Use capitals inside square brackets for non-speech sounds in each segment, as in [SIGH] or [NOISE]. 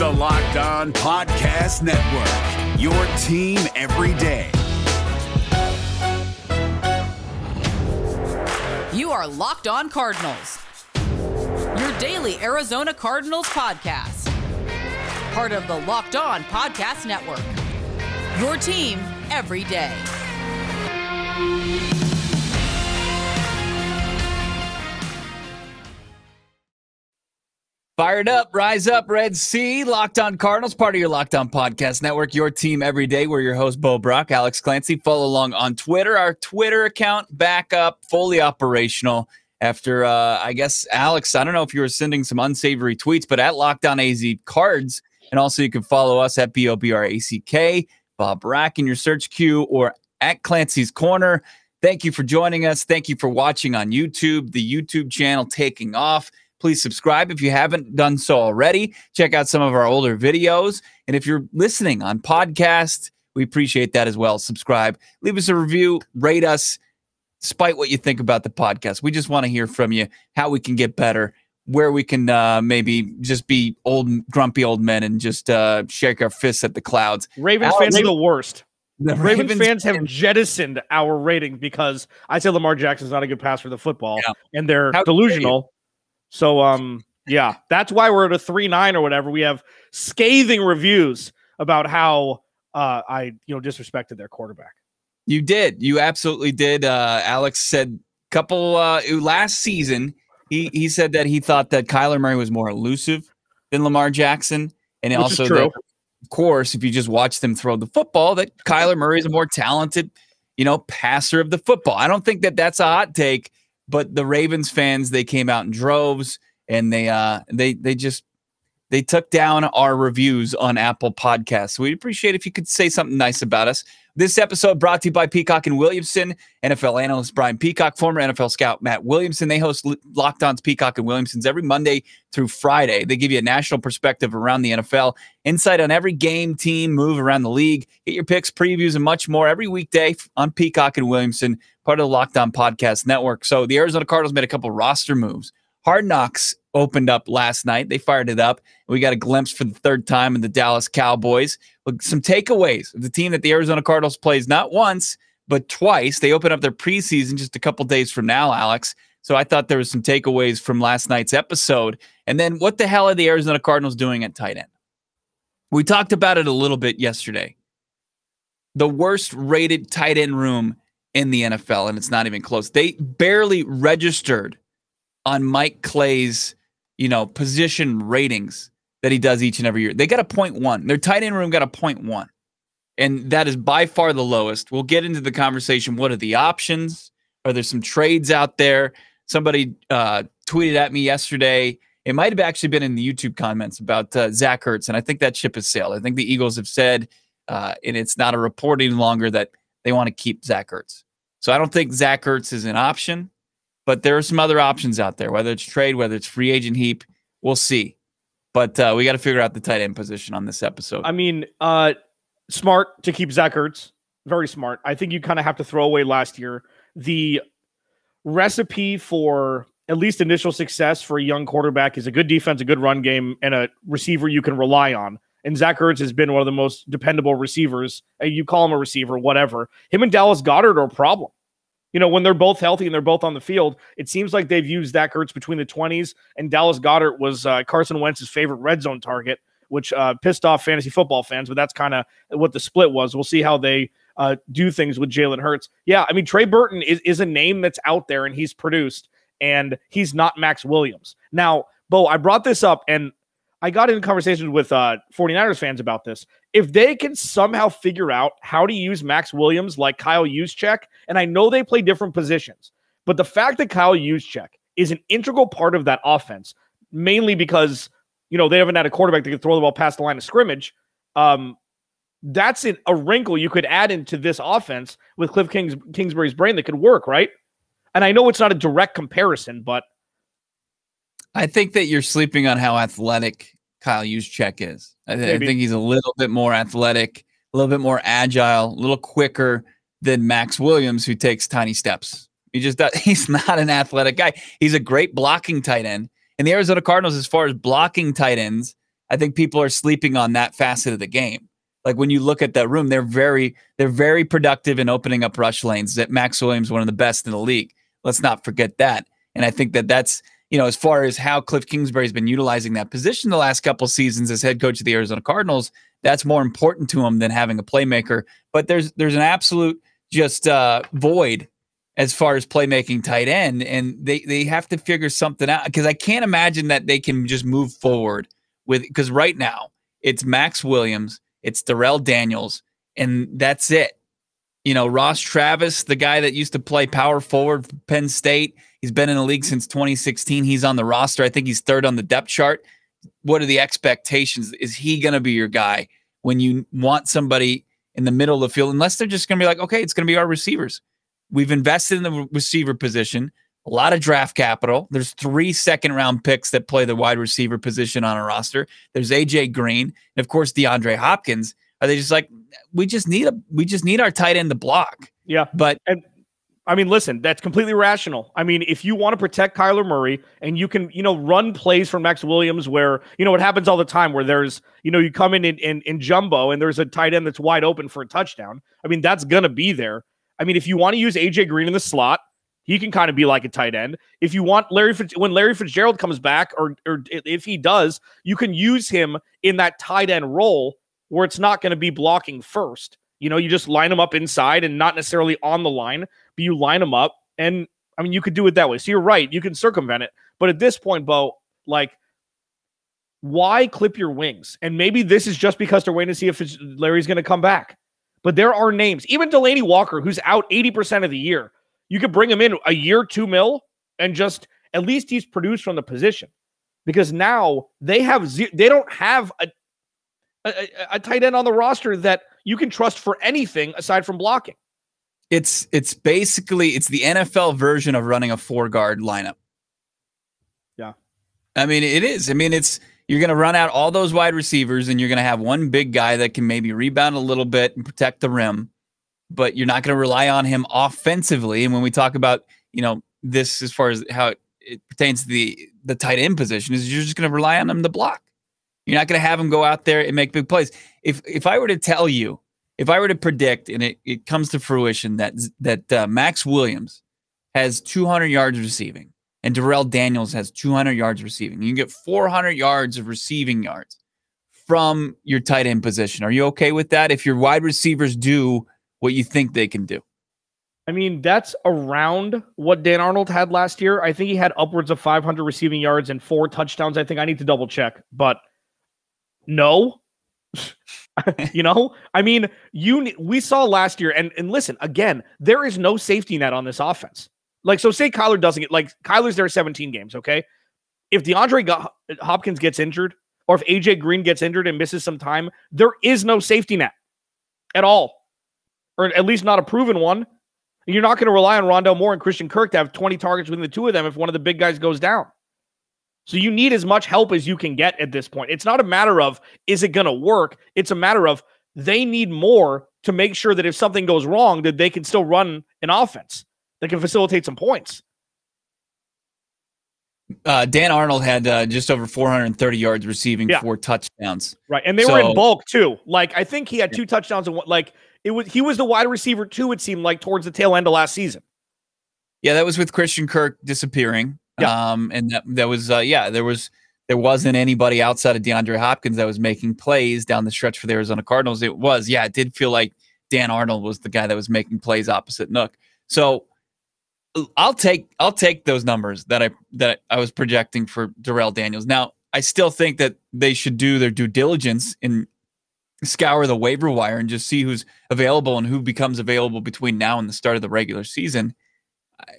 the Locked On Podcast Network, your team every day. You are Locked On Cardinals, your daily Arizona Cardinals podcast. Part of the Locked On Podcast Network, your team every day. Fired up, rise up, Red Sea, Locked On Cardinals, part of your Locked On Podcast Network, your team every day. We're your host, Bo Brack, Alex Clancy. Follow along on Twitter. Our Twitter account back up, fully operational after, uh, I guess, Alex, I don't know if you were sending some unsavory tweets, but at Locked On AZ Cards. And also, you can follow us at B O B R A C K, Bob Brack in your search queue, or at Clancy's Corner. Thank you for joining us. Thank you for watching on YouTube, the YouTube channel taking off. Please subscribe if you haven't done so already. Check out some of our older videos. And if you're listening on podcast, we appreciate that as well. Subscribe, leave us a review, rate us, despite what you think about the podcast. We just want to hear from you how we can get better, where we can uh, maybe just be old, grumpy old men and just uh, shake our fists at the clouds. Ravens fans are the worst. The Ravens, Ravens fans have jettisoned our rating because I say Lamar Jackson's not a good passer for the football, yeah. and they're how delusional. So um yeah, that's why we're at a 3-9 or whatever. We have scathing reviews about how uh I, you know, disrespected their quarterback. You did. You absolutely did. Uh Alex said couple uh last season he he said that he thought that Kyler Murray was more elusive than Lamar Jackson and Which also that, of course if you just watch them throw the football that Kyler Murray is a more talented, you know, passer of the football. I don't think that that's a hot take but the Ravens fans they came out in droves and they uh they they just they took down our reviews on Apple Podcasts. So we'd appreciate if you could say something nice about us. This episode brought to you by Peacock and Williamson, NFL analyst Brian Peacock, former NFL scout Matt Williamson. They host Locked On's Peacock and Williamson's every Monday through Friday. They give you a national perspective around the NFL, insight on every game, team, move around the league. Get your picks, previews, and much more every weekday on Peacock and Williamson, part of the Locked On Podcast Network. So the Arizona Cardinals made a couple roster moves. Hard Knocks opened up last night. They fired it up. We got a glimpse for the third time in the Dallas Cowboys. With some takeaways of the team that the Arizona Cardinals plays not once, but twice. They open up their preseason just a couple days from now, Alex. So I thought there was some takeaways from last night's episode. And then what the hell are the Arizona Cardinals doing at tight end? We talked about it a little bit yesterday. The worst rated tight end room in the NFL, and it's not even close. They barely registered on Mike Clay's you know, position ratings that he does each and every year. They got a point one. Their tight end room got a point one. And that is by far the lowest. We'll get into the conversation. What are the options? Are there some trades out there? Somebody uh, tweeted at me yesterday. It might have actually been in the YouTube comments about uh, Zach Ertz, and I think that ship has sailed. I think the Eagles have said, uh, and it's not a report any longer that they want to keep Zach Ertz. So I don't think Zach Ertz is an option. But there are some other options out there, whether it's trade, whether it's free agent heap. We'll see. But uh, we got to figure out the tight end position on this episode. I mean, uh, smart to keep Zach Ertz. Very smart. I think you kind of have to throw away last year. The recipe for at least initial success for a young quarterback is a good defense, a good run game, and a receiver you can rely on. And Zach Ertz has been one of the most dependable receivers. You call him a receiver, whatever. Him and Dallas Goedert are a problem. You know, when they're both healthy and they're both on the field, it seems like they've used Zach Ertz between the 20s, and Dallas Goedert was uh, Carson Wentz's favorite red zone target, which uh, pissed off fantasy football fans, but that's kind of what the split was. We'll see how they uh, do things with Jalen Hurts. Yeah, I mean, Trey Burton is, is a name that's out there and he's produced, and he's not Maxx Williams. Now, Bo, I brought this up, and I got in conversations with uh, 49ers fans about this. If they can somehow figure out how to use Maxx Williams like Kyle Juszczyk, and I know they play different positions, but the fact that Kyle Juszczyk is an integral part of that offense, mainly because you know they haven't had a quarterback that can throw the ball past the line of scrimmage. Um, that's an, a wrinkle you could add into this offense with Cliff Kings, Kingsbury's brain that could work, right? And I know it's not a direct comparison, but I think that you're sleeping on how athletic Kyle Juszczyk is. I, th- I, think he's a little bit more athletic, a little bit more agile, a little quicker than Maxx Williams, who takes tiny steps. He just does, [LAUGHS] he's not an athletic guy. He's a great blocking tight end. And the Arizona Cardinals, as far as blocking tight ends, I think people are sleeping on that facet of the game. Like when you look at that room, they're very they're very productive in opening up rush lanes. That Maxx Williams one of the best in the league. Let's not forget that. And I think that that's you know as far as how Cliff Kingsbury's been utilizing that position the last couple seasons as head coach of the Arizona Cardinals, that's more important to him than having a playmaker. But there's there's an absolute just uh, void as far as playmaking tight end, and they they have to figure something out because I can't imagine that they can just move forward with because right now it's Maxx Williams it's Darrell Daniels, and that's it. You know, Ross Travis, the guy that used to play power forward for Penn State, he's been in the league since 2016. He's on the roster. I think he's third on the depth chart. What are the expectations? Is he going to be your guy when you want somebody in the middle of the field? Unless they're just going to be like, okay, it's going to be our receivers. We've invested in the receiver position a lot of draft capital. There's three second round picks that play the wide receiver position on a roster. There's AJ Green and of course DeAndre Hopkins. Are they just like we just need a we just need our tight end to block? Yeah, but and I mean, listen, that's completely rational. I mean, if you want to protect Kyler Murray and you can, you know, run plays from Maxx Williams where, you know, it happens all the time where there's, you know, you come in in, in, in jumbo and there's a tight end that's wide open for a touchdown. I mean, that's going to be there. I mean, if you want to use AJ Green in the slot, he can kind of be like a tight end. If you want Larry Fitz, when Larry Fitzgerald comes back, or or if he does, you can use him in that tight end role where it's not going to be blocking first. You know, you just line him up inside and not necessarily on the line, but you line them up. And I mean, you could do it that way. So you're right, you can circumvent it. But at this point, Bo, like, why clip your wings? And maybe this is just because they're waiting to see if Larry's going to come back. But there are names, even Delanie Walker, who's out 80% of the year you could bring him in a year, two mil, and just at least he's produced from the position because now they have they don't have a, a, a tight end on the roster that you can trust for anything aside from blocking. It's it's basically it's the NFL version of running a four guard lineup. Yeah. I mean it is. I mean it's you're going to run out all those wide receivers and you're going to have one big guy that can maybe rebound a little bit and protect the rim but you're not going to rely on him offensively. And when we talk about, you know, this as far as how it, it pertains to the the tight end position, is you're just going to rely on him to block. You're not going to have him go out there and make big plays. If if I were to tell you, if I were to predict, and it, it comes to fruition that that uh, Maxx Williams has 200 yards receiving and Darrell Daniels has 200 yards receiving, you can get 400 yards of receiving yards from your tight end position. Are you okay with that? If your wide receivers do what you think they can do. I mean, that's around what Dan Arnold had last year. I think he had upwards of 500 receiving yards and four touchdowns. I think I need to double check, but no. [LAUGHS] [LAUGHS] you know, I mean, you we saw last year, and and listen again, there is no safety net on this offense. Like, so say Kyler doesn't get like Kyler's there 17 games, okay? If DeAndre got, Hopkins gets injured, or if AJ Green gets injured and misses some time, there is no safety net at all or at least not a proven one. You're not going to rely on Rondale Moore and Christian Kirk to have 20 targets between the two of them if one of the big guys goes down. So you need as much help as you can get at this point. It's not a matter of is it going to work? It's a matter of they need more to make sure that if something goes wrong that they can still run an offense that can facilitate some points. Uh, Dan Arnold had uh, just over 430 yards receiving, yeah. four touchdowns. Right, and they so, were in bulk too. Like I think he had two touchdowns and one. Like it was he was the wide receiver too. It seemed like towards the tail end of last season. Yeah, that was with Christian Kirk disappearing. Yeah. Um, and that that was uh, yeah, there was there wasn't anybody outside of DeAndre Hopkins that was making plays down the stretch for the Arizona Cardinals. It was yeah, it did feel like Dan Arnold was the guy that was making plays opposite Nuk. So I'll take I'll take those numbers that I that I was projecting for Darrell Daniels. Now I still think that they should do their due diligence in scour the waiver wire and just see who's available and who becomes available between now and the start of the regular season,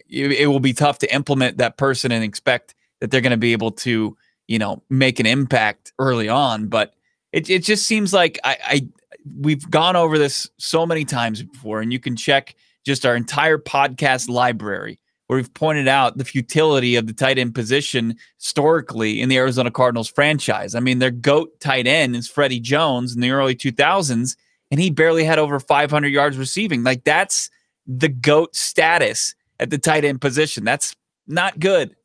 it, it will be tough to implement that person and expect that they're going to be able to, you know, make an impact early on. But it, it just seems like I, I we've gone over this so many times before, and you can check just our entire podcast library where we've pointed out the futility of the tight end position historically in the Arizona Cardinals franchise. I mean, their GOAT tight end is Freddie Jones in the early 2000s, and he barely had over 500 yards receiving. Like, that's the GOAT status at the tight end position. That's not good.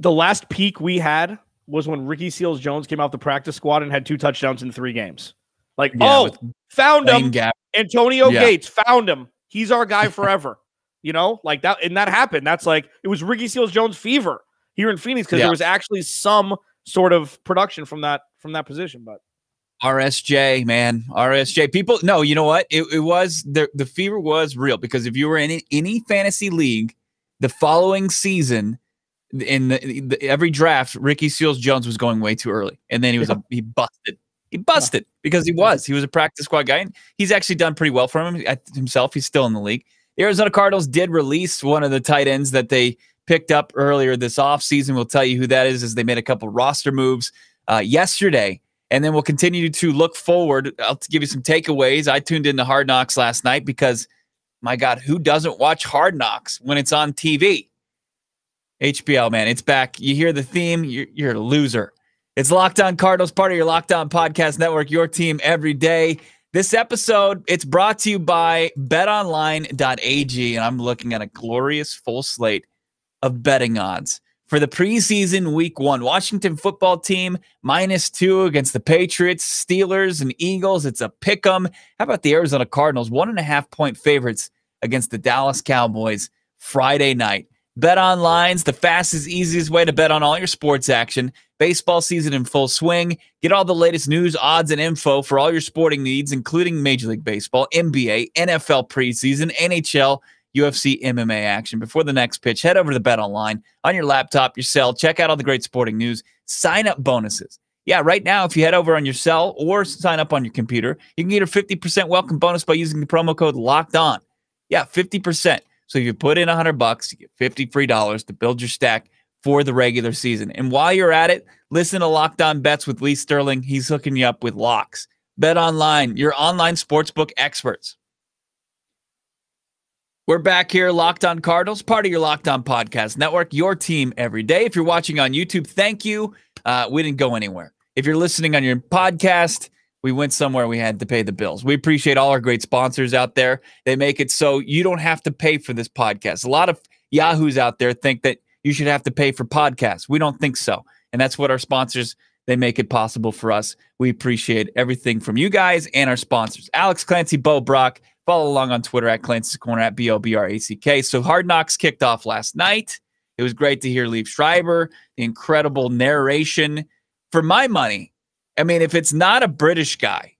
The last peak we had was when Ricky Seals Jones came off the practice squad and had two touchdowns in three games. Like, yeah, oh, found him. Gap. Antonio yeah. Gates found him. He's our guy [LAUGHS] forever. you know, like that, and that happened. That's like it was Ricky Seals Jones fever here in Phoenix because yeah. there was actually some sort of production from that from that position. But RSJ, man, RSJ. People, no, you know what? It, it was the the fever was real because if you were in any, any fantasy league, the following season, in the, the, every draft, Ricky Seals Jones was going way too early, and then he was yeah. a, he busted. He busted because he was he was a practice squad guy, and he's actually done pretty well for him himself. He's still in the league. The Arizona Cardinals did release one of the tight ends that they picked up earlier this offseason. We'll tell you who that is as they made a couple roster moves uh, yesterday. And then we'll continue to look forward. I'll give you some takeaways. I tuned into Hard Knocks last night because, my God, who doesn't watch Hard Knocks when it's on TV? HBL, man, it's back. You hear the theme, you're, you're a loser. It's Locked On Cardinals, part of your Locked On Podcast Network, your team every day. This episode, it's brought to you by betonline.ag, and I'm looking at a glorious full slate of betting odds. For the preseason week one, Washington football team minus two against the Patriots, Steelers, and Eagles. It's a pick 'em. How about the Arizona Cardinals? One and a half point favorites against the Dallas Cowboys Friday night. Bet online's the fastest, easiest way to bet on all your sports action. Baseball season in full swing. Get all the latest news, odds, and info for all your sporting needs, including Major League Baseball, NBA, NFL preseason, NHL, UFC, MMA action. Before the next pitch, head over to the Bet Online on your laptop, your cell. Check out all the great sporting news. Sign up bonuses. Yeah, right now, if you head over on your cell or sign up on your computer, you can get a 50% welcome bonus by using the promo code LOCKED ON. Yeah, 50%. So if you put in 100 bucks, you get 50 free dollars to build your stack for the regular season. And while you're at it, listen to Locked On Bets with Lee Sterling. He's hooking you up with locks. Bet online, your online sportsbook experts. We're back here, Locked On Cardinals, part of your Locked On Podcast Network, your team every day. If you're watching on YouTube, thank you. Uh, we didn't go anywhere. If you're listening on your podcast, we went somewhere we had to pay the bills. We appreciate all our great sponsors out there. They make it so you don't have to pay for this podcast. A lot of yahoos out there think that you should have to pay for podcasts. We don't think so. And that's what our sponsors they make it possible for us. We appreciate everything from you guys and our sponsors. Alex Clancy, Bo Brack. Follow along on Twitter at Clancy's Corner at B O B R A C K. So Hard Knocks kicked off last night. It was great to hear Liev Schreiber, the incredible narration. For my money, I mean, if it's not a British guy,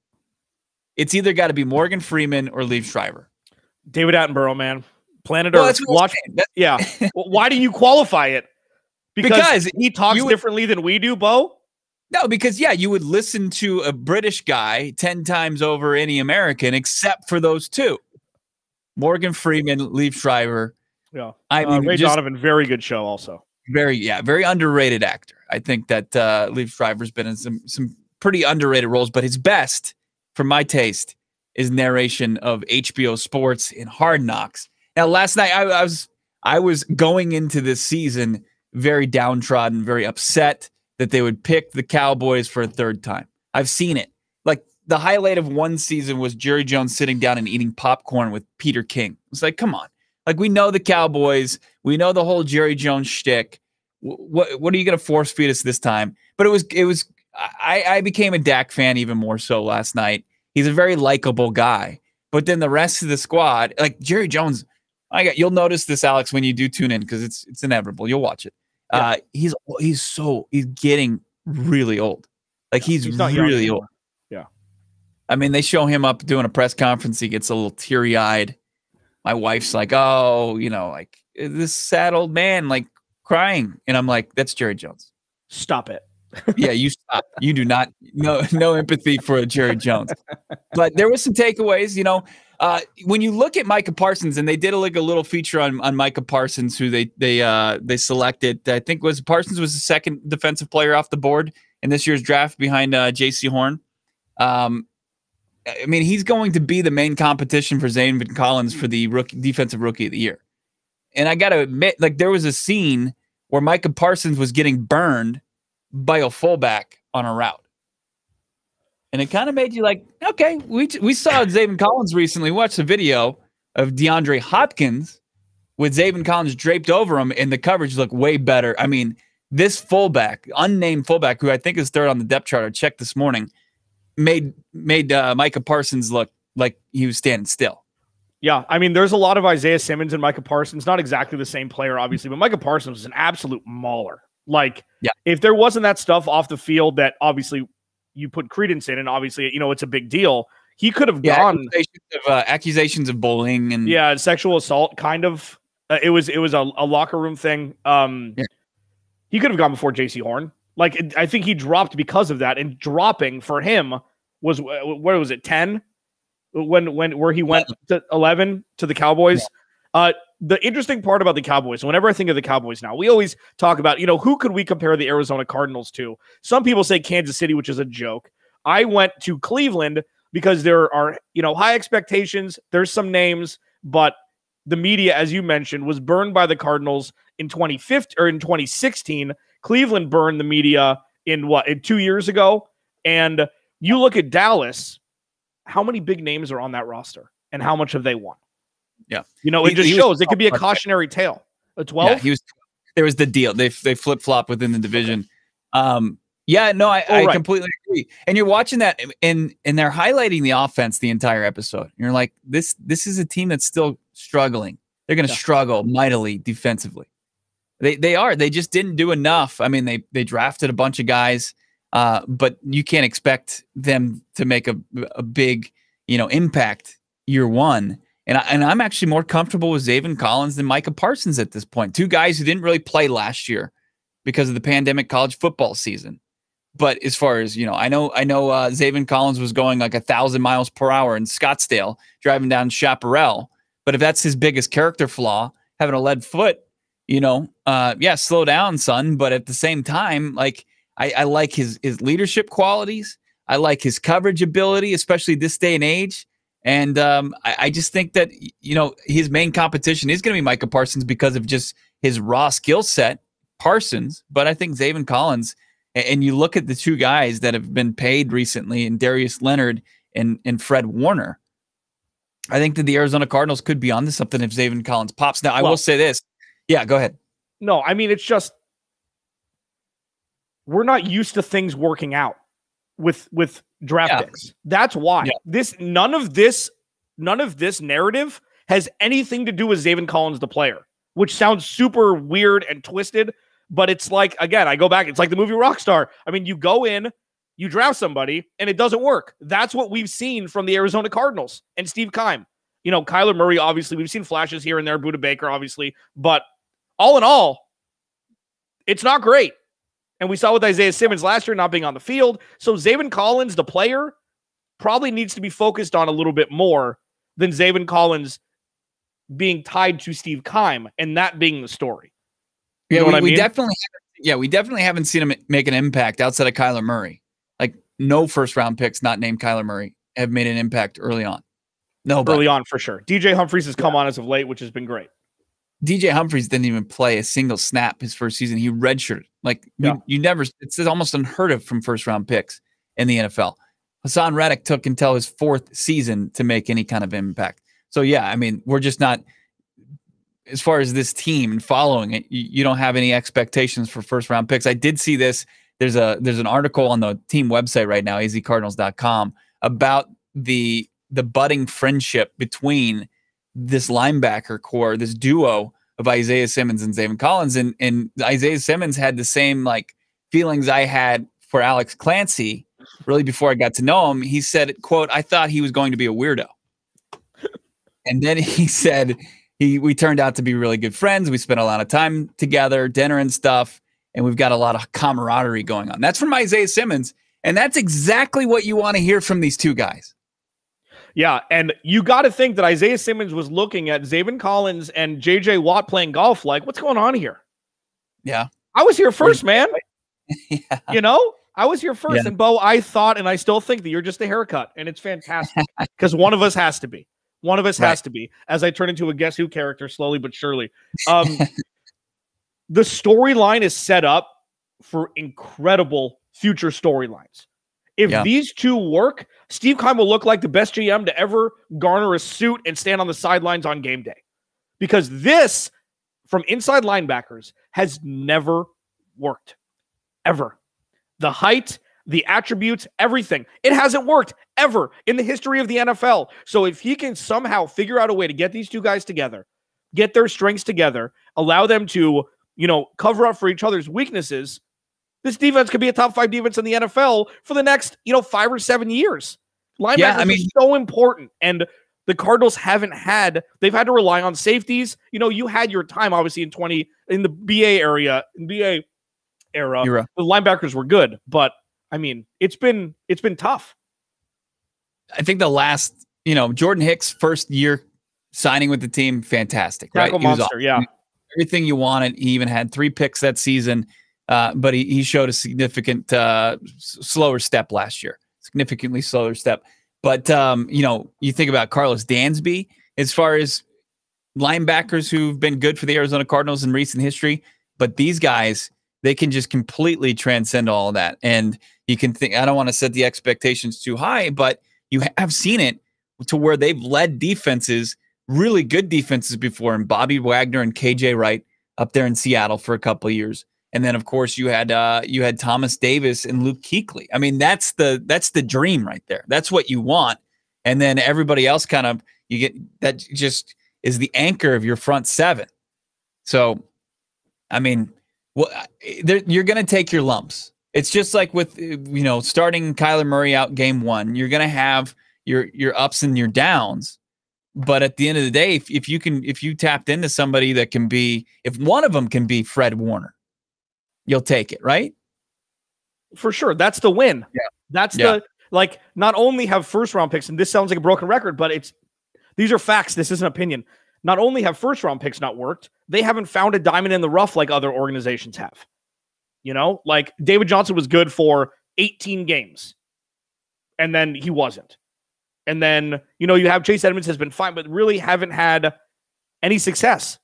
it's either got to be Morgan Freeman or Liev Schreiber. David Attenborough, man. Planet well, Earth. Watch. Yeah. well, [LAUGHS] why do you qualify it? Because, because he talks would, differently than we do, Bo. No, because yeah, you would listen to a British guy ten times over any American, except for those two, Morgan Freeman, Liev Schreiber. Yeah, I uh, mean, uh, Ray just, Donovan, very good show, also. Very, yeah, very underrated actor. I think that uh, Liev Schreiber's been in some some pretty underrated roles, but his best, for my taste, is narration of HBO Sports in Hard Knocks. Now, last night I, I was I was going into this season very downtrodden, very upset that they would pick the Cowboys for a third time. I've seen it. Like the highlight of one season was Jerry Jones sitting down and eating popcorn with Peter King. It's like, come on. Like we know the Cowboys, we know the whole Jerry Jones shtick. What what are you going to force feed us this time? But it was it was I, I became a Dak fan even more so last night. He's a very likable guy. But then the rest of the squad, like Jerry Jones, I got you'll notice this, Alex, when you do tune in because it's it's inevitable. You'll watch it. Yeah. Uh, he's he's so he's getting really old. Like he's, he's really old. Yeah. I mean, they show him up doing a press conference. He gets a little teary eyed. My wife's like, "Oh, you know, like this sad old man, like crying," and I'm like, "That's Jerry Jones." Stop it [LAUGHS] yeah, you stop. You do not no no empathy for Jerry Jones. But there was some takeaways. You know, uh, when you look at Micah Parsons, and they did a, like a little feature on on Micah Parsons, who they they uh, they selected. I think was Parsons was the second defensive player off the board in this year's draft behind uh, Jaycee Horn. Um, I mean, he's going to be the main competition for Zaven Collins for the rookie defensive rookie of the year. And I got to admit, like there was a scene where Micah Parsons was getting burned by a fullback on a route. And it kind of made you like, okay, we, we saw Zaven Collins recently. Watched a video of DeAndre Hopkins with Zaven Collins draped over him, and the coverage looked way better. I mean, this fullback, unnamed fullback, who I think is third on the depth chart, I checked this morning, made made uh, Micah Parsons look like he was standing still. Yeah, I mean, there's a lot of Isaiah Simmons and Micah Parsons. Not exactly the same player, obviously, but Micah Parsons was an absolute mauler. Like, yeah. if there wasn't that stuff off the field that obviously you put credence in, and obviously, you know, it's a big deal. He could have yeah, gone accusations of, uh, accusations of bullying and yeah, sexual assault. Kind of, uh, it was it was a, a, locker room thing. Um, yeah. he could have gone before Jaycee Horn. Like, it, I think he dropped because of that, and dropping for him was where was it ten when when where he went to eleven to the Cowboys. Yeah. Uh, the interesting part about the Cowboys, whenever I think of the Cowboys now, we always talk about, you know, who could we compare the Arizona Cardinals to? Some people say Kansas City, which is a joke. I went to Cleveland because there are, you know, high expectations. There's some names, but the media, as you mentioned, was burned by the Cardinals in 2015 or in 2016. Cleveland burned the media in what, in two years ago? And you look at Dallas, how many big names are on that roster and how much have they won? Yeah. You know, it he, just he shows it could be a cautionary tale. A 12? Yeah, he was there was the deal. They they flip flop within the division. Um yeah, no, I, oh, I right. completely agree. And you're watching that and and they're highlighting the offense the entire episode. You're like, this this is a team that's still struggling. They're gonna yeah. struggle mightily defensively. They they are. They just didn't do enough. I mean, they they drafted a bunch of guys, uh, but you can't expect them to make a a big, you know, impact year one. And, I, and I'm actually more comfortable with Zaven Collins than Micah Parsons at this point. Two guys who didn't really play last year because of the pandemic college football season. But as far as you know, I know I know uh, Zaven Collins was going like a thousand miles per hour in Scottsdale driving down Chaparral. But if that's his biggest character flaw, having a lead foot, you know, uh, yeah, slow down, son. But at the same time, like I, I like his his leadership qualities. I like his coverage ability, especially this day and age. And um, I, I, just think that you know his main competition is going to be Micah Parsons because of just his raw skill set, Parsons. But I think Zaven Collins, and you look at the two guys that have been paid recently, and Darius Leonard and and Fred Warner. I think that the Arizona Cardinals could be on onto something if Zaven Collins pops. Now, I well, will say this. Yeah, go ahead. No, I mean it's just we're not used to things working out with with draft yeah. picks. That's why. Yeah. This none of this none of this narrative has anything to do with Zaven Collins the player, which sounds super weird and twisted, but it's like again, I go back, it's like the movie Rockstar. I mean, you go in, you draft somebody and it doesn't work. That's what we've seen from the Arizona Cardinals and Steve Keim. You know, Kyler Murray obviously, we've seen flashes here and there, Budda Baker obviously, but all in all, it's not great. And we saw with Isaiah Simmons last year not being on the field. So Zaven Collins, the player, probably needs to be focused on a little bit more than Zaven Collins being tied to Steve Keim and that being the story. You yeah, we, I mean? we, definitely, yeah, we definitely haven't seen him make an impact outside of Kyler Murray. Like no first round picks, not named Kyler Murray, have made an impact early on. No, early on for sure. DJ Humphries has come yeah. on as of late, which has been great. DJ Humphries didn't even play a single snap his first season. He redshirted. Like yeah. you, you, never. It's almost unheard of from first round picks in the NFL. Haason Reddick took until his fourth season to make any kind of impact. So yeah, I mean, we're just not. As far as this team and following it, you, you don't have any expectations for first round picks. I did see this. There's a there's an article on the team website right now, azcardinals.com, about the the budding friendship between this linebacker corps, this duo of Isaiah Simmons and Zaven Collins. And, and Isaiah Simmons had the same like feelings I had for Alex Clancy really before I got to know him. He said, quote, I thought he was going to be a weirdo. [LAUGHS] and then he said, he we turned out to be really good friends. We spent a lot of time together, dinner and stuff, and we've got a lot of camaraderie going on. That's from Isaiah Simmons. And that's exactly what you want to hear from these two guys. Yeah, and you got to think that Isaiah Simmons was looking at Zaven Collins and JJ Watt playing golf like, what's going on here? Yeah. I was here first, man. [LAUGHS] yeah. You know, I was here first. Yeah. And Bo, I thought and I still think that you're just a haircut, and it's fantastic [LAUGHS] because one of us has to be. One of us right. has to be. As I turn into a Guess Who character slowly but surely. Um, [LAUGHS] the storyline is set up for incredible future storylines. If yeah. these two work, Steve Keim will look like the best GM to ever garner a suit and stand on the sidelines on game day. Because this, from inside linebackers, has never worked ever. The height, the attributes, everything. It hasn't worked ever in the history of the NFL. So if he can somehow figure out a way to get these two guys together, get their strengths together, allow them to, you know, cover up for each other's weaknesses, this defense could be a top five defense in the NFL for the next, you know, five or seven years. Linebackers yeah, I mean, are so important. And the Cardinals haven't had, they've had to rely on safeties. You know, you had your time obviously in 20 in the BA area, in BA era. era. The linebackers were good, but I mean, it's been it's been tough. I think the last, you know, Jordan Hicks first year signing with the team, fantastic. Tackle right? monster, yeah. Everything you wanted. He even had three picks that season, uh, but he, he showed a significant uh, slower step last year, significantly slower step. But um, you know, you think about Karlos Dansby as far as linebackers who've been good for the Arizona Cardinals in recent history, but these guys they can just completely transcend all of that. And you can think I don't want to set the expectations too high, but you have seen it to where they've led defenses, really good defenses before, and Bobby Wagner and KJ Wright up there in Seattle for a couple years. And then of course you had uh, you had Thomas Davis and Luke Kuechly. I mean, that's the that's the dream right there. That's what you want. And then everybody else kind of you get that just is the anchor of your front seven. So, I mean, well, you're going to take your lumps. It's just like with you know starting Kyler Murray out game one. You're going to have your your ups and your downs. But at the end of the day, if, if you can if you tapped into somebody that can be if one of them can be Fred Warner, you'll take it, right? For sure. That's the win. Yeah. That's yeah. the like not only have first round picks, and this sounds like a broken record, but it's these are facts. This isn't opinion. Not only have first round picks not worked, they haven't found a diamond in the rough like other organizations have. You know, like David Johnson was good for 18 games, and then he wasn't. And then, you know, you have Chase Edmonds has been fine, but really haven't had any success.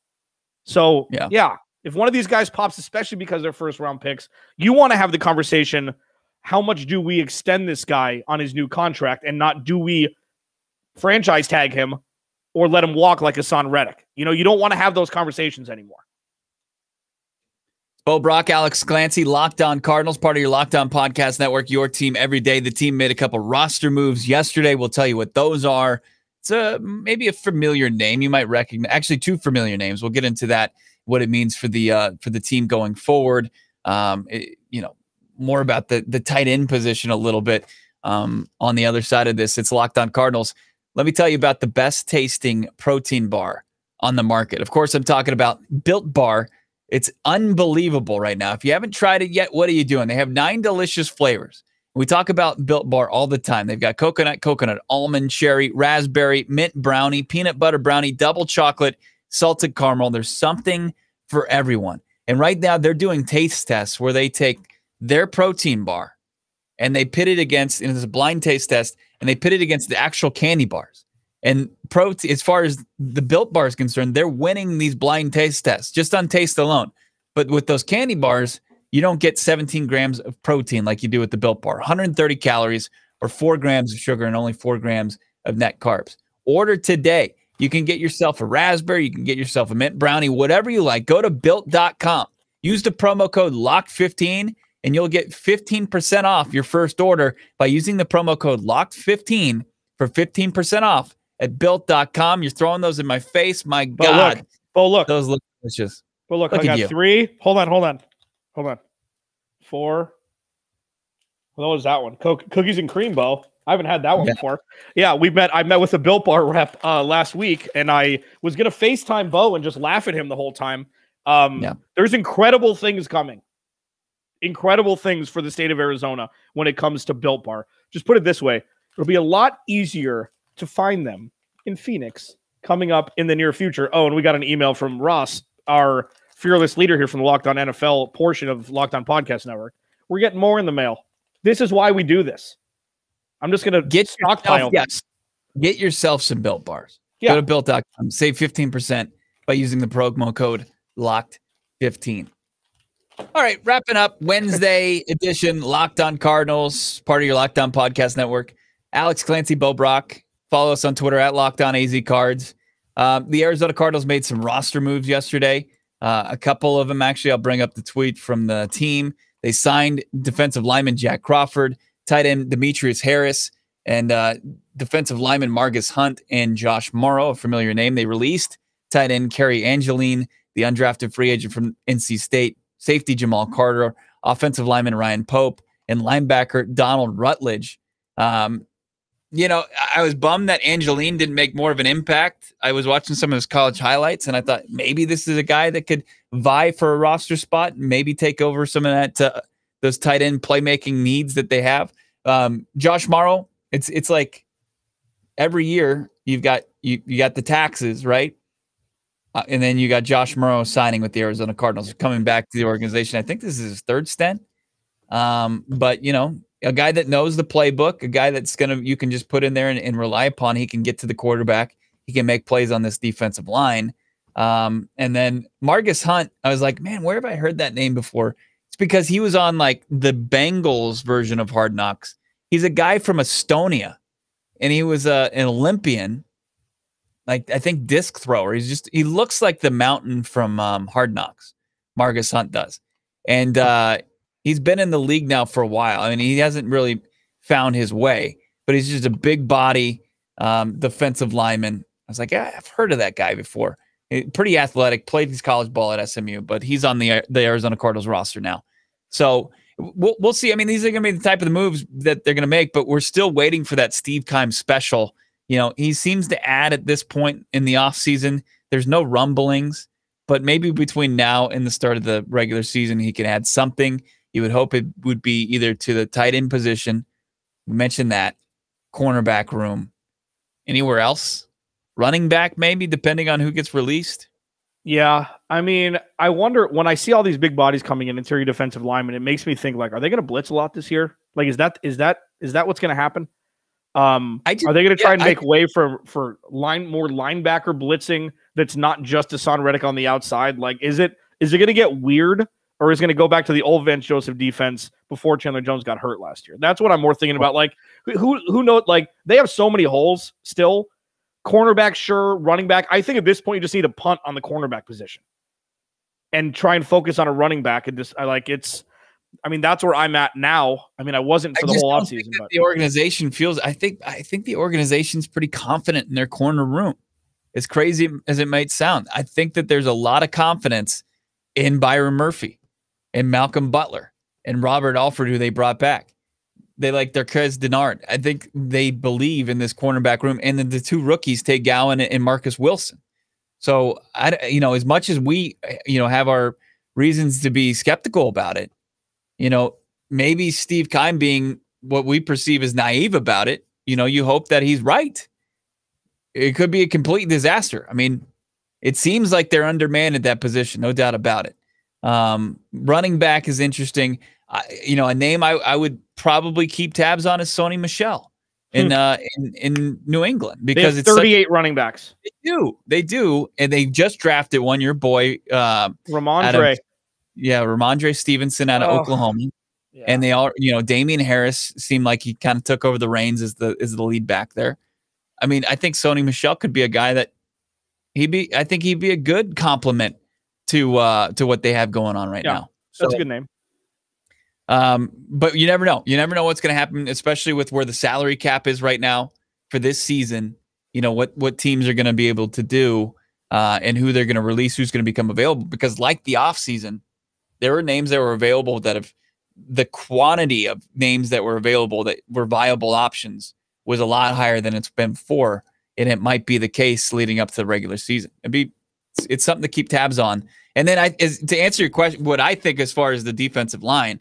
So, yeah, yeah if one of these guys pops, especially because they're first round picks, you want to have the conversation how much do we extend this guy on his new contract and not do we franchise tag him or let him walk like Haason Reddick? You know, you don't want to have those conversations anymore. Bo Brack, Alex Clancy, Locked On Cardinals, part of your Locked On Podcast Network, your team every day. The team made a couple roster moves yesterday. We'll tell you what those are. It's a maybe a familiar name you might recognize. Actually, two familiar names. We'll get into that what it means for the uh, for the team going forward. Um, it, you know, more about the the tight end position a little bit. Um, on the other side of this, it's Locked On Cardinals. Let me tell you about the best tasting protein bar on the market. Of course, I'm talking about Built Bar. It's unbelievable right now. If you haven't tried it yet, what are you doing? They have nine delicious flavors. We talk about Built Bar all the time. They've got coconut, coconut, almond, cherry, raspberry, mint brownie, peanut butter brownie, double chocolate, salted caramel. There's something for everyone. And right now they're doing taste tests where they take their protein bar and they pit it against, it's a blind taste test, and they pit it against the actual candy bars. And protein, as far as the built bar is concerned, they're winning these blind taste tests just on taste alone. But with those candy bars, you don't get 17 grams of protein like you do with the built bar 130 calories or four grams of sugar and only four grams of net carbs. Order today. You can get yourself a raspberry, you can get yourself a mint brownie, whatever you like. Go to built.com. Use the promo code LOCK15 and you'll get 15% off your first order by using the promo code LOCK15 for 15% off at built.com. You're throwing those in my face. My God. Oh, look. Look. Those look delicious. But look, look I got you. three. Hold on, hold on. Hold on. Four. What was that one? cookies and cream, Bo. I haven't had that one yeah. before. Yeah, we met. I met with a Built Bar rep uh, last week, and I was gonna FaceTime Bo and just laugh at him the whole time. Um, yeah. There's incredible things coming, incredible things for the state of Arizona when it comes to Built Bar. Just put it this way: it'll be a lot easier to find them in Phoenix coming up in the near future. Oh, and we got an email from Ross, our fearless leader here from the Locked On NFL portion of Locked On Podcast Network. We're getting more in the mail. This is why we do this. I'm just gonna get stockpile. Yes, get yourself some built bars. Yeah. Go to built.com, save 15% by using the promo code locked15. All right, wrapping up Wednesday [LAUGHS] edition Locked On Cardinals, part of your Locked On Podcast Network. Alex Clancy, Bo Brack. Follow us on Twitter at Locked On AZ Cards. Um, the Arizona Cardinals made some roster moves yesterday. Uh, a couple of them, actually, I'll bring up the tweet from the team. They signed defensive lineman Jack Crawford, tight end Demetrius Harris, and uh, defensive lineman Margus Hunt and Josh Mauro, a familiar name. They released tight end Cary Angeline, the undrafted free agent from NC State, safety Jamal Carter, offensive lineman Ryan Pope, and linebacker Donald Rutledge. Um, you know, I was bummed that Angeline didn't make more of an impact. I was watching some of his college highlights, and I thought maybe this is a guy that could vie for a roster spot, maybe take over some of that uh, those tight end playmaking needs that they have. Um, Josh Mauro, it's it's like every year you've got you you got the taxes right, uh, and then you got Josh Morrow signing with the Arizona Cardinals, coming back to the organization. I think this is his third stint. Um, but you know, a guy that knows the playbook, a guy that's gonna you can just put in there and, and rely upon. He can get to the quarterback. He can make plays on this defensive line. Um, and then Margus Hunt, I was like, man, where have I heard that name before? It's because he was on like the Bengals version of Hard Knocks. He's a guy from Estonia, and he was uh, an Olympian, like I think disc thrower. He's just he looks like the mountain from um, Hard Knocks. Margus Hunt does, and uh, he's been in the league now for a while. I mean, he hasn't really found his way, but he's just a big body um, defensive lineman. I was like, yeah, I've heard of that guy before. Eh, pretty athletic, played his college ball at SMU, but he's on the the Arizona Cardinals roster now. So we'll, we'll see. I mean, these are going to be the type of the moves that they're going to make, but we're still waiting for that Steve Keim special. You know, he seems to add at this point in the offseason. There's no rumblings, but maybe between now and the start of the regular season, he can add something you would hope it would be either to the tight end position. We mentioned that cornerback room. Anywhere else? Running back, maybe, depending on who gets released. Yeah, I mean, I wonder when I see all these big bodies coming in, interior defensive linemen, it makes me think like, are they going to blitz a lot this year? Like, is that is that is that what's going to happen? Um, are they going to try yeah, and make I, way for for line more linebacker blitzing that's not just Haason Reddick on the outside? Like, is it is it going to get weird or is going to go back to the old Vance Joseph defense before Chandler Jones got hurt last year. That's what I'm more thinking about. Like who who knows? Like they have so many holes still. Cornerback, sure. Running back. I think at this point you just need a punt on the cornerback position and try and focus on a running back. And just I like it's. I mean, that's where I'm at now. I mean, I wasn't for I the whole offseason. But the organization feels. I think. I think the organization's pretty confident in their corner room. As crazy as it might sound, I think that there's a lot of confidence in Byron Murphy and Malcolm Butler and Robert Alford, who they brought back. They like their Cuz Denard. I think they believe in this cornerback room, and then the two rookies, Tay Gowan and Marco Wilson. So I, you know, as much as we, you know, have our reasons to be skeptical about it, you know, maybe Steve Keim being what we perceive as naive about it, you know, you hope that he's right. It could be a complete disaster. I mean, it seems like they're undermanned at that position, no doubt about it. Um, running back is interesting. I, you know, a name I, I would probably keep tabs on is Sony Michel in hmm. uh in, in New England because it's 38 such, running backs. They do, they do, and they just drafted one your boy uh Rhamondre. yeah, Rhamondre Stevenson out of oh. Oklahoma. Yeah. And they all, you know, Damien Harris seemed like he kind of took over the reins as the as the lead back there. I mean, I think Sony Michel could be a guy that he'd be. I think he'd be a good complement to uh to what they have going on right yeah, now. So, that's a good name. Um, but you never know. You never know what's going to happen, especially with where the salary cap is right now for this season. You know what what teams are going to be able to do uh, and who they're going to release, who's going to become available. Because like the offseason, there were names that were available that have the quantity of names that were available that were viable options was a lot higher than it's been before, and it might be the case leading up to the regular season. It'd be it's, it's something to keep tabs on. And then I is, to answer your question, what I think as far as the defensive line,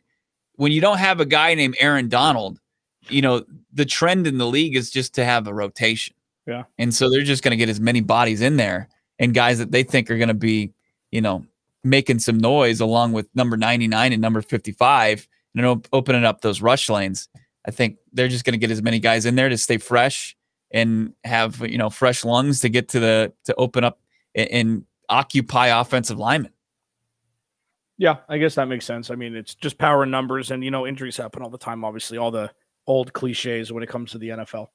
when you don't have a guy named Aaron Donald, you know, the trend in the league is just to have a rotation. Yeah. And so they're just going to get as many bodies in there and guys that they think are going to be, you know, making some noise along with number 99 and number 55 and op- opening up those rush lanes. I think they're just going to get as many guys in there to stay fresh and have, you know, fresh lungs to get to the to open up and, and occupy offensive linemen. Yeah, I guess that makes sense. I mean, it's just power and numbers, and you know, injuries happen all the time. Obviously, all the old cliches when it comes to the NFL.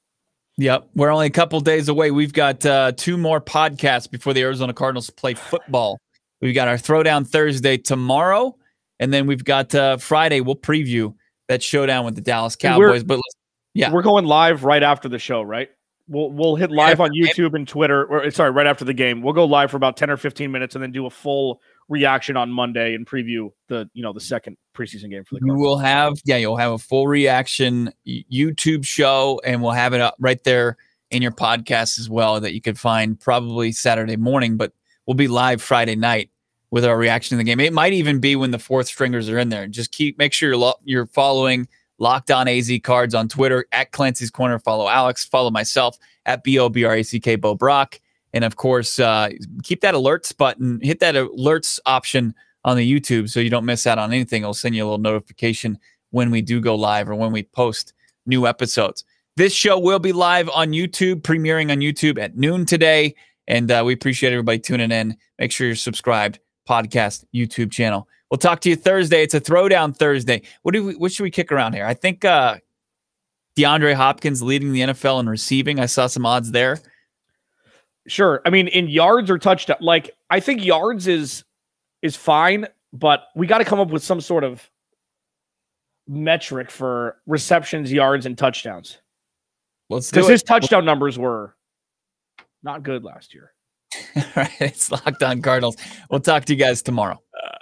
Yep, we're only a couple days away. We've got uh, two more podcasts before the Arizona Cardinals play football. We've got our throwdown Thursday tomorrow, and then we've got uh, Friday. We'll preview that showdown with the Dallas Cowboys. But yeah, we're going live right after the show, right? We'll we'll hit live on YouTube and Twitter. Or sorry, right after the game, we'll go live for about ten or fifteen minutes, and then do a full reaction on Monday and preview the you know the second preseason game for the. You will have yeah, you'll have a full reaction YouTube show, and we'll have it up right there in your podcast as well that you could find probably Saturday morning, but we'll be live Friday night with our reaction to the game. It might even be when the fourth stringers are in there. Just keep make sure you're lo- you're following Locked On AZ Cards on Twitter at Clancy's Corner. Follow Alex. Follow myself at B O B R A C K Bo Brack. And of course, uh, keep that alerts button, hit that alerts option on the YouTube so you don't miss out on anything. It'll send you a little notification when we do go live or when we post new episodes. This show will be live on YouTube, premiering on YouTube at noon today. And uh, we appreciate everybody tuning in. Make sure you're subscribed, podcast, YouTube channel. We'll talk to you Thursday. It's a throwdown Thursday. What do we? What should we kick around here? I think uh, DeAndre Hopkins leading the NFL in receiving. I saw some odds there. Sure. I mean, in yards or touchdown, like I think yards is is fine, but we got to come up with some sort of metric for receptions, yards, and touchdowns. Let's because his touchdown numbers were not good last year. All [LAUGHS] right, it's locked on Cardinals. We'll talk to you guys tomorrow. Uh,